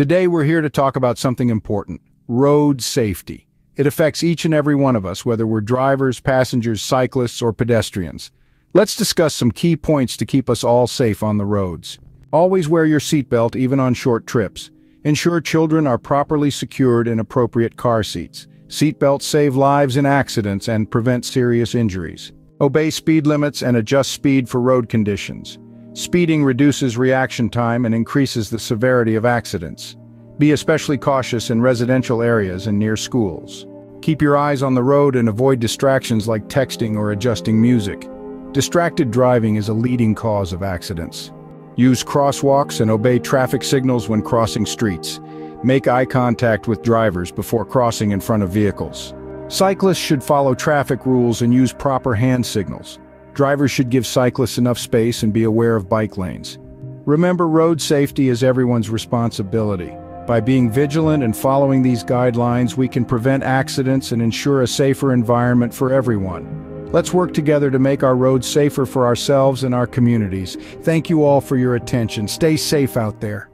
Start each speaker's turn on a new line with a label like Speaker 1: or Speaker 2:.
Speaker 1: Today we're here to talk about something important, road safety. It affects each and every one of us, whether we're drivers, passengers, cyclists, or pedestrians. Let's discuss some key points to keep us all safe on the roads. Always wear your seatbelt even on short trips. Ensure children are properly secured in appropriate car seats. Seatbelts save lives in accidents and prevent serious injuries. Obey speed limits and adjust speed for road conditions. Speeding reduces reaction time and increases the severity of accidents. Be especially cautious in residential areas and near schools. Keep your eyes on the road and avoid distractions like texting or adjusting music. Distracted driving is a leading cause of accidents. Use crosswalks and obey traffic signals when crossing streets. Make eye contact with drivers before crossing in front of vehicles. Cyclists should follow traffic rules and use proper hand signals. Drivers should give cyclists enough space and be aware of bike lanes. Remember, road safety is everyone's responsibility. By being vigilant and following these guidelines, we can prevent accidents and ensure a safer environment for everyone. Let's work together to make our roads safer for ourselves and our communities. Thank you all for your attention. Stay safe out there.